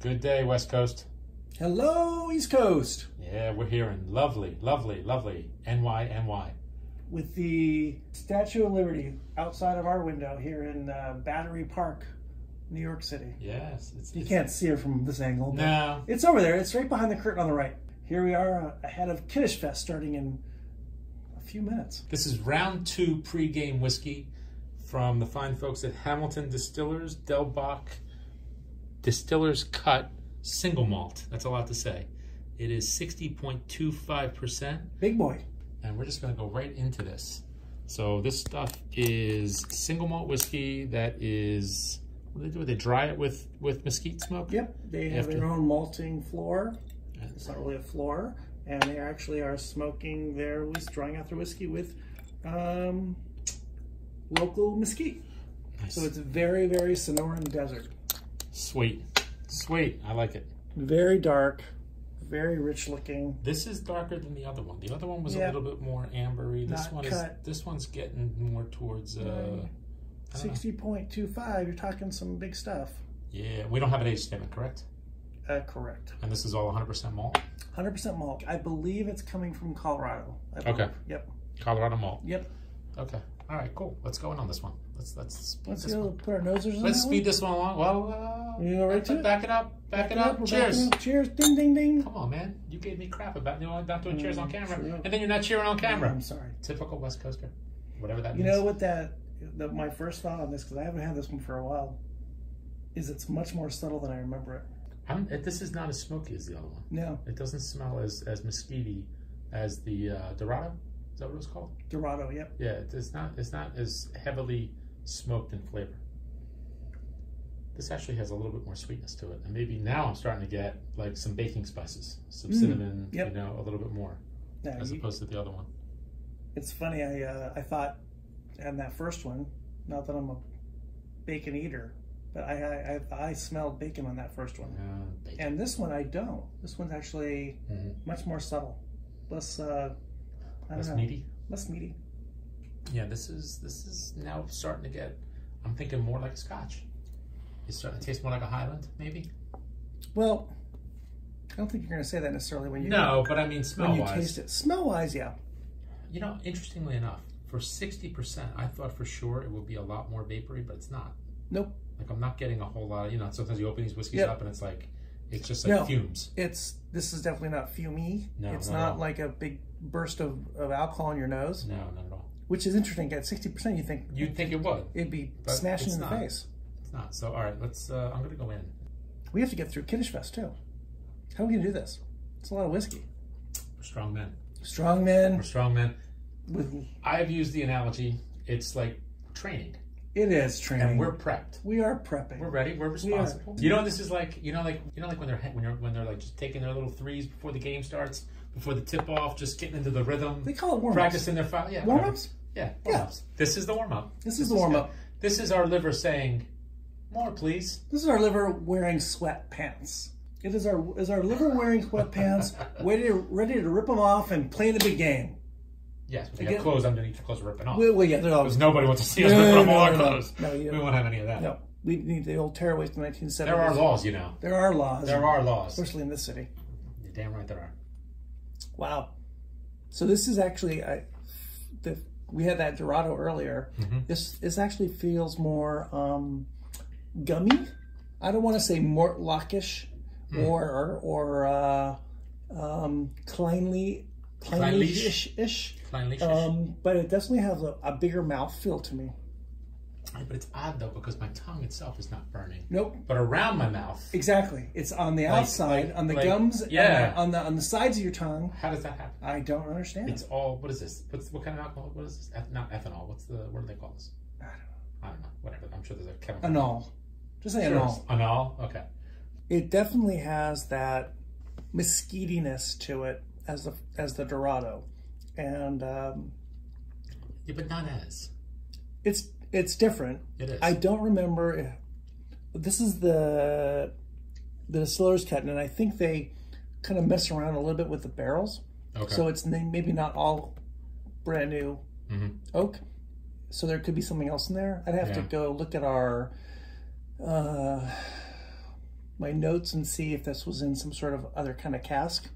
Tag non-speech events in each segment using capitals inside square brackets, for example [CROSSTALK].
Good day, West Coast. Hello, East Coast. Yeah, we're here in lovely, lovely, lovely NYNY. With the Statue of Liberty outside of our window here in uh, Battery Park, New York City. Yes. It's, You it's- can't see it from this angle. No. It's over there. It's right behind the curtain on the right. Here we are uh, ahead of Kiddush Fest starting in a few minutes. This is round two pre-game whiskey from the fine folks at Hamilton Distillers, Del Bac Distillers Cut Single Malt. That's a lot to say. It is 60.25%. Big boy. and we're just going to go right into this. So this stuff is single malt whiskey that is what do they do? They dry it with with mesquite smoke. Yep, they have After- their own malting floor. It's not really a floor, and they actually are smoking their drawing out their whiskey with um, local mesquite. Nice. So it's very, very Sonoran Desert. Sweet, sweet. I like it. Very dark, very rich looking. This is darker than the other one. The other one was a little bit more ambery. This Not one cut. is this one's getting more towards. Uh. Sixty point two five. You're talking some big stuff. Yeah, we don't have an age statement, correct? Uh, correct. And this is all 100% malt. Hundred percent malt. I believe it's coming from Colorado. Okay. Yep. Colorado malt. Yep. Okay. All right. Cool. Let's go in on this one. Let's let's Let's this go one. put our nosers in. Let's speed this one along. Well, uh, You go right to it? back it up. Back, it one? up. We're Cheers. up. Cheers. Ding ding ding. Come on, man. You gave me crap about you know, not doing cheers on Mm, camera, sure. and then you're not cheering on camera. I'm sorry. Typical West Coaster. Whatever that You means. know what that, the, my first thought on this, because I haven't had this one for a while, is it's much more subtle than I remember it. I'm, it, this is not as smoky as the other one. No, It doesn't smell as as mesquite as the uh, Dorado. Is that what it's called? Dorado, yep. Yeah, it's not. It's not as heavily smoked in flavor. This actually has a little bit more sweetness to it, and maybe now I'm starting to get like some baking spices, some Mm, cinnamon. yep. You know, a little bit more as you- opposed to the other one. it's funny, I, uh, I thought, and that first one, not that I'm a bacon eater, but I, I, I, smelled bacon on that first one. Uh. And this one I don't. This one's actually Mhm. much more subtle. Less, uh, Less know, meaty. less meaty. Yeah, this is this is now starting to get. I'm thinking more like a Scotch. It's starting to taste more like a Highland, maybe. Well, I don't think you're going to say that necessarily when you No, but I mean smell when you wise. taste it. Smell wise, yeah. You know, interestingly enough, for sixty percent, I thought for sure it would be a lot more vapory, but it's not. Nope. Like I'm not getting a whole lot. Of, you know, sometimes you open these whiskeys Yep. up and it's like it's just like No. fumes. It's this is definitely not fumey. No, it's not not like a big burst of, of alcohol in your nose, No, not at all. which is interesting. At sixty percent, you think You'd think it would. it'd be But smashing in the not. face. It's not. So all right, let's. Uh, I'm gonna go in. We have to get through Kiddush Fest too. How are we gonna do this? It's a lot of whiskey. We're strong men. Strong We're men strong men. with I've used the analogy. It's like training, it is training. and we're prepped. we are prepping. We're ready. We're We responsible. You know this is like? You know, like you know, like when they're when you're when they're like just taking their little threes before the game starts, before the tip off, just getting into the rhythm, they call it warm practicing their foul. Yeah, warm ups. Yeah, Yeah. warm-ups. This is the warm up. This is the warm up. This is our liver saying, "More, please." This is our liver wearing sweatpants. It is our is our liver wearing sweatpants, ready to, ready to rip them off and play the big game. Yes, but they Again- have clothes underneath. The clothes ripping off. Well, well yeah, they're all Because nobody wants to see us No, ripping off no, our no, clothes. no, you we won't have any of that. no. We need the old tearaways from 1970s. There are laws, you know. There are laws. There are laws. especially in this city. You're damn right there are. Wow. So this is actually I, the we had that Dorado earlier. Mhm. This this actually feels more um, gummy. I don't want to say more lockish Hmm. or or uh, um, cleanly cleanly-ish ish. Um, but it definitely has a, a bigger mouth feel to me. But it's odd though because my tongue itself is not burning, Nope. but around my mouth. Exactly. It's on the outside, like- on the like- gums, yeah. on the, on the on the sides of your tongue. How does that happen? I don't understand. It's all. What is this? What's what kind of alcohol? What is this? Not ethanol. What's the? What do they call this? I don't know. I don't know. Whatever. I'm sure there's a chemical. Anol. Just say Sure. anol. Anol. Okay. It definitely has that mesquitiness to it as the as the Dorado, and um, Yeah, but not as. it's it's different. It is. I don't remember. If, this is the the distiller's cut, and I think they kind of mess around a little bit with the barrels, okay. so it's maybe not all brand new Mhm. oak. So there could be something else in there. I'd have to go look at our uh, my notes and see if this was in some sort of other kind of cask.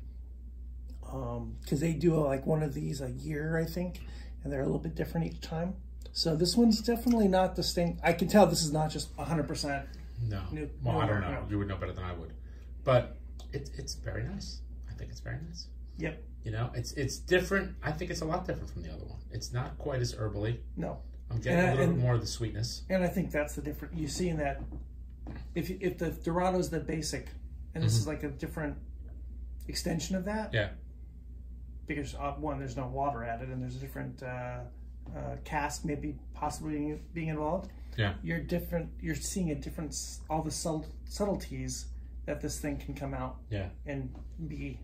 Um, Because um, they do like one of these a year, I think, and they're a little bit different each time. So this one's definitely not the same. I can tell this is not just 100%. No. New, well, I don't know. You would know better than I would. But it, it's very nice. I think it's very nice. Yep. You know, it's it's different. I think it's a lot different from the other one. It's not quite as herbally. No. I'm getting and, a little and, bit more of the sweetness. And I think that's the different. You see in that, if if the Dorado's is the basic, and this mm-hmm. is like a different extension of that. Yeah. Because uh, one, there's no water added, and there's a different uh, uh, cask maybe possibly being involved. Yeah. You're different. You're seeing a different all the subtle, subtleties that this thing can come out. Yeah. And be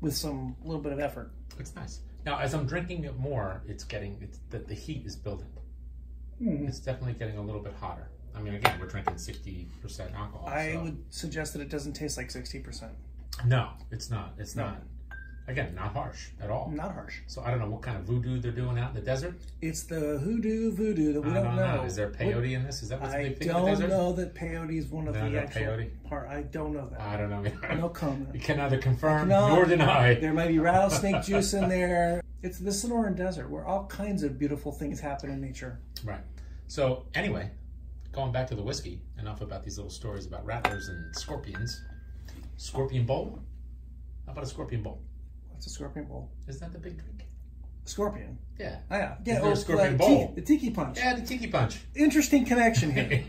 with some little bit of effort. It's nice. Now, as I'm drinking it more, it's getting it's the, the heat is building. Mm. It's definitely getting a little bit hotter. I mean, again, we're drinking sixty percent alcohol. I so. would suggest that it doesn't taste like sixty percent. No, it's not. It's no. not. Again, not harsh at all. Not harsh. So I don't know what kind of voodoo they're doing out in the desert. It's the hoodoo voodoo that we I don't, don't know. know. Is there peyote what? in this? Is that what's I the thing don't know that peyote is one of no, the no actual peyote? part. I don't know that. I don't know. no comment. You can neither confirm nor deny. There might be rattlesnake juice in there. It's the Sonoran Desert where all kinds of beautiful things happen in nature. Right. So anyway, going back to the whiskey, enough about these little stories about rattlers and scorpions. Scorpion bowl? How about a scorpion bowl? What's a scorpion bowl? Isn't that the big drink? Scorpion. Yeah. Oh, yeah. Yeah. Oh, scorpion uh, bowl. the tiki punch. Yeah, the tiki punch. Interesting connection here.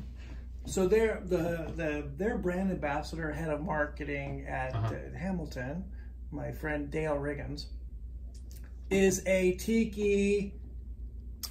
[LAUGHS] so they're the the their brand ambassador, head of marketing at uh-huh. uh, Hamilton, my friend Dale Riggins, is a tiki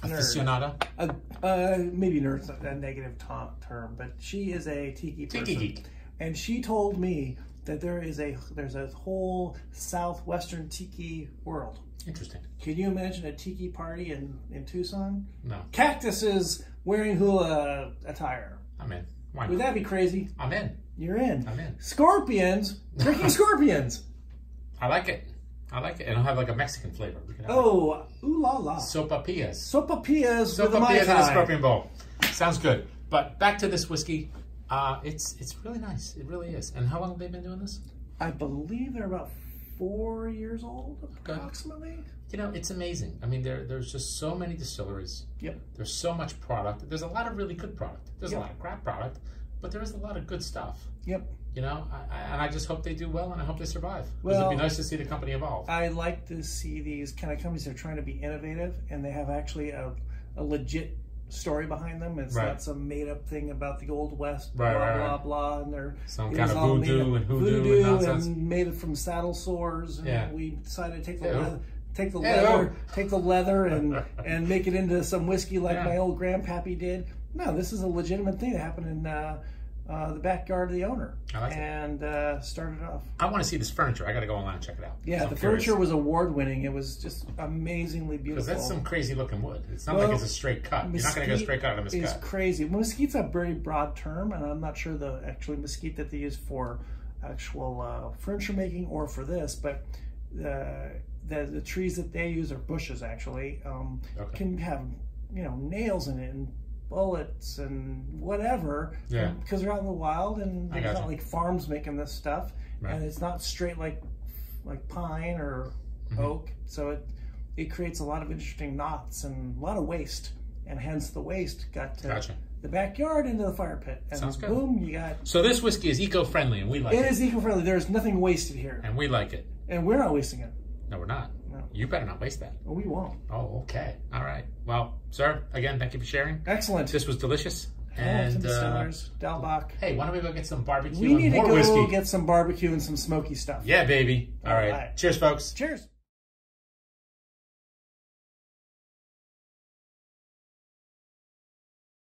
aficionada. Uh, uh, maybe nerd's a negative term, but she is a tiki person. Tiki geek. And she told me that there is a there's a whole southwestern tiki world. Interesting. Can you imagine a tiki party in in Tucson? No. Cactuses wearing hula attire. I'm in. Why Would that be crazy? I'm in. You're in. I'm in. Scorpions drinking [LAUGHS] scorpions. I like it. I like it. And it'll have like a Mexican flavor. Oh, like ooh la la. Sopapillas. Sopapillas. Sopapillas in a scorpion bowl. Sounds good. But back to this whiskey. Uh, it's it's really nice. It really is. And how long have they been doing this? I believe they're about four years old, approximately. You know, it's amazing. I mean, there there's just so many distilleries. Yep. There's so much product. There's a lot of really good product. There's yep. a lot of crap product, but there is a lot of good stuff. Yep. You know, I, I, and I just hope they do well, and I hope they survive. Well, it'd be nice to see the company evolve. I like to see these kind of companies that are trying to be innovative, and they have actually a, a legit story behind them. It's right. not some made up thing about the old west, right, blah right, blah blah, and they're some kind of voodoo and hoodoo voodoo and, and, made it from saddle sores. And yeah. we decided to take the leather, take the leather, take the leather, and [LAUGHS] and make it into some whiskey like yeah. my old grandpappy did. No, this is a legitimate thing that happened in. Uh, uh, the backyard of the owner like and uh, started off. I want to see this furniture. I got to go online and check it out. Yeah, the furniture was award winning. It was just amazingly beautiful. Because that's some crazy looking wood. It's not well, like it's a straight cut. You're not going to go straight cut out of mesquite. It's crazy. Mesquite's a very broad term, and I'm not sure the actually mesquite that they use for actual uh, furniture making or for this, but the, the, the trees that they use are bushes actually um, okay. can have you know nails in it and bullets and whatever. Yeah. Because they're out in the wild and there's not like farms making this stuff, right. and it's not straight like like pine or mm-hmm. oak. So it it creates a lot of interesting knots and a lot of waste, and hence the waste got to gotcha. the backyard into the fire pit. And Sounds good. boom, you got. So this whiskey is eco-friendly, and we like it. It is eco-friendly. There's nothing wasted here, and we like it. And we're not wasting it. No, we're not. You better not waste that. Oh, we won't. Oh, okay. All right. Well, sir, again, thank you for sharing. Excellent. This was delicious. And Distillers, uh, Del Bac. Hey, why don't we go get some barbecue? We need to go whiskey? get some barbecue and some smoky stuff. Yeah, baby. All, All right. right. Cheers, folks. Cheers.